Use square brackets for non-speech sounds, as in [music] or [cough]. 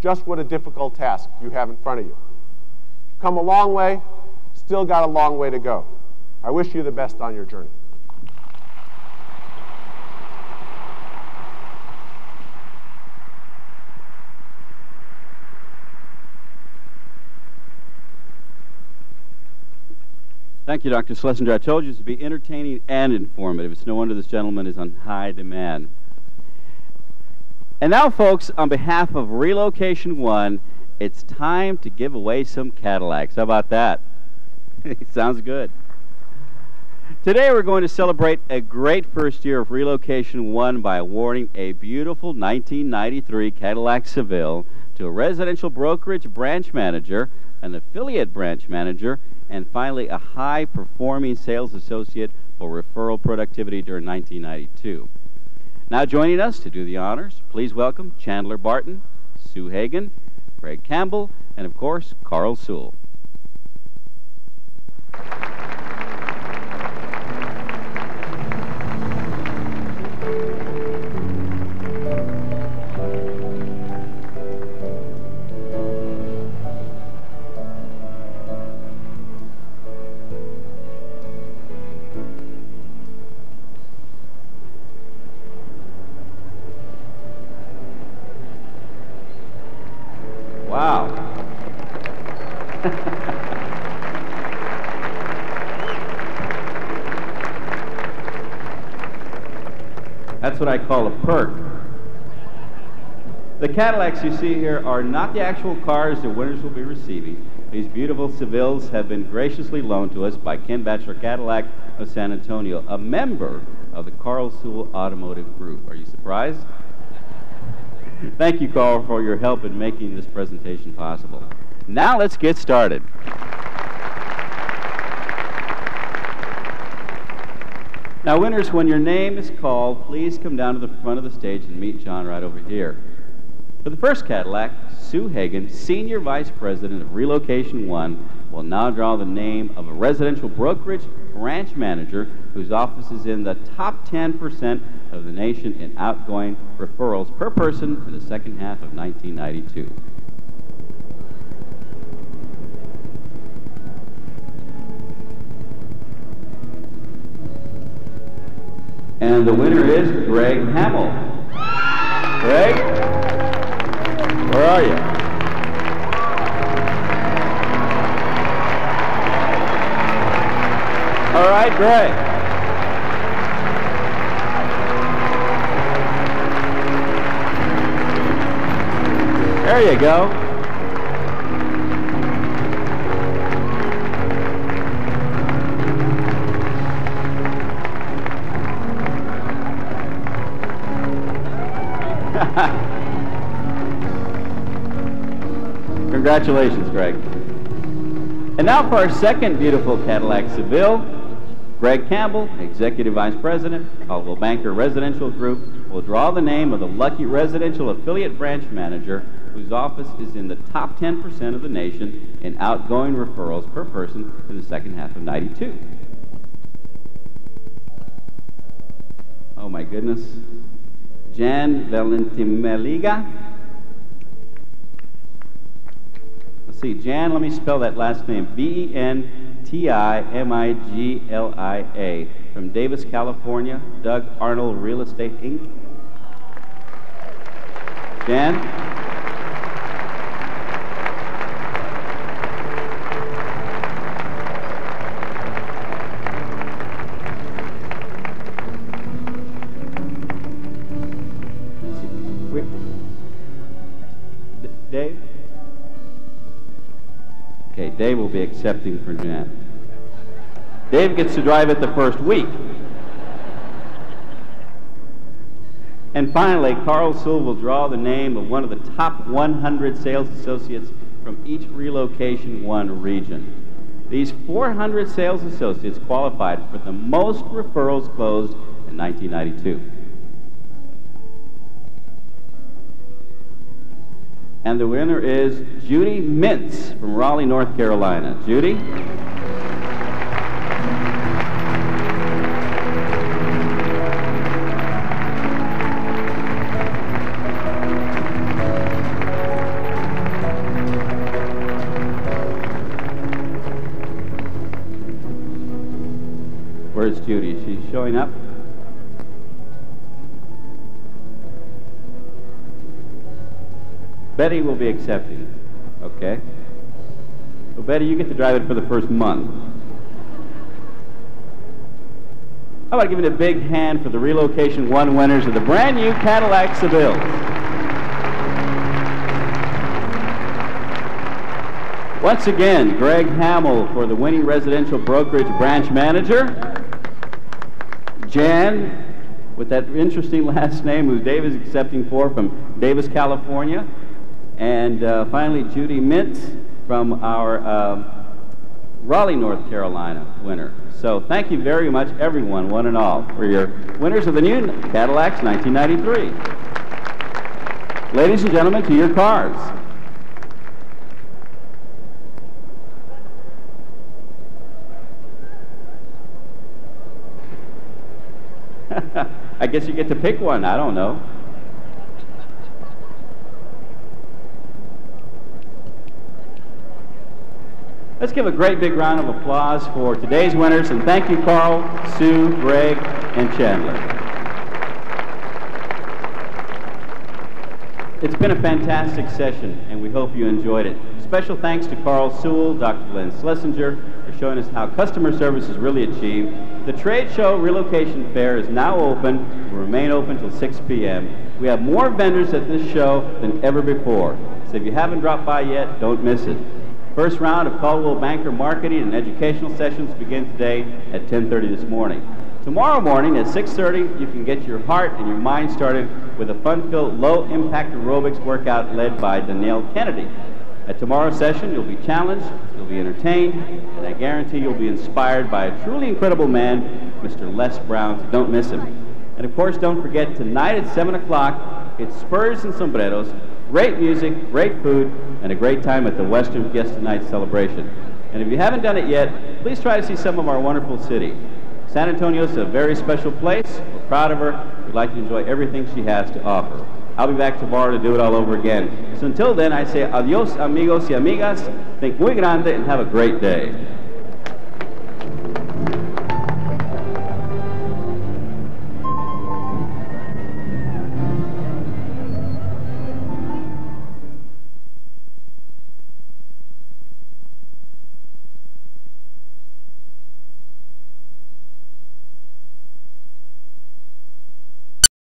just what a difficult task you have in front of you. Come a long way, still got a long way to go. I wish you the best on your journey. Thank you, Dr. Schlesinger. I told you to be entertaining and informative. It's no wonder this gentleman is on high demand. And now, folks, on behalf of Relocation One, it's time to give away some Cadillacs. How about that? [laughs] Sounds good. Today, we're going to celebrate a great first year of Relocation One by awarding a beautiful 1993 Cadillac Seville to a residential brokerage branch manager, an affiliate branch manager, and finally a high performing sales associate for referral productivity during 1992. Now joining us to do the honors, please welcome Chandler Barton, Sue Hagen, Greg Campbell, and of course, Carl Sewell. [laughs] what I call a perk. The Cadillacs you see here are not the actual cars the winners will be receiving. These beautiful Sevilles have been graciously loaned to us by Ken Batchelor Cadillac of San Antonio, a member of the Carl Sewell Automotive Group. Are you surprised? [laughs] Thank you, Carl, for your help in making this presentation possible. Now let's get started. Now, winners, when your name is called, please come down to the front of the stage and meet John right over here. For the first Cadillac, Sue Hagen, Senior Vice President of Relocation One, will now draw the name of a residential brokerage branch manager whose office is in the top 10% of the nation in outgoing referrals per person in the second half of 1992. And the winner is Greg Hamill. Greg, where are you? All right, Greg. There you go. [laughs] Congratulations, Greg. And now for our second beautiful Cadillac Seville. Greg Campbell, Executive Vice President, Coldwell Banker Residential Group, will draw the name of the lucky residential affiliate branch manager whose office is in the top 10% of the nation in outgoing referrals per person in the second half of 92. Oh my goodness. Jan Ventimiglia Let's see, Jan, let me spell that last name. V-E-N-T-I-M-I-G-L-I-A. From Davis, California, Doug Arnold Real Estate, Inc. Jan? Dave Okay, Dave will be accepting for Jan. Dave gets to drive it the first week. And finally, Carl Sewell will draw the name of one of the top 100 sales associates from each Relocation One region. These 400 sales associates qualified for the most referrals closed in 1992. And the winner is Judy Mintz from Raleigh, North Carolina. Judy? Where's Judy? She's showing up. Betty will be accepting. Okay. Well, Betty, you get to drive it for the first month. How about giving a big hand for the Relocation 1 winners of the brand new Cadillac Seville? Once again, Greg Hamill for the winning residential brokerage branch manager. Jan, with that interesting [laughs] last name, who Dave is accepting for from Davis, California. And uh, finally, Judy Mintz from our uh, Raleigh, North Carolina winner. So thank you very much, everyone, one and all, for your winners of the new Cadillacs 1993. Ladies and gentlemen, to your cars. [laughs] I guess you get to pick one. I don't know. Let's give a great big round of applause for today's winners, and thank you, Carl, Sue, Greg, and Chandler. It's been a fantastic session, and we hope you enjoyed it. Special thanks to Carl Sewell, Dr. Len Schlesinger, for showing us how customer service is really achieved. The trade show relocation fair is now open, will remain open until 6 p.m. We have more vendors at this show than ever before, so if you haven't dropped by yet, don't miss it. First round of Coldwell Banker marketing and educational sessions begin today at 10.30 this morning. Tomorrow morning at 6.30, you can get your heart and your mind started with a fun-filled low-impact aerobics workout led by Danielle Kennedy. At tomorrow's session, you'll be challenged, you'll be entertained, and I guarantee you'll be inspired by a truly incredible man, Mr. Les Brown, so don't miss him. And of course, don't forget, tonight at 7 o'clock, it's Spurs and Sombreros, great music, great food, and a great time at the Western Fiesta Night celebration. And if you haven't done it yet, please try to see some of our wonderful city. San Antonio is a very special place. We're proud of her. We'd like to enjoy everything she has to offer. I'll be back tomorrow to do it all over again. So until then, I say adios, amigos y amigas. Think muy grande and have a great day.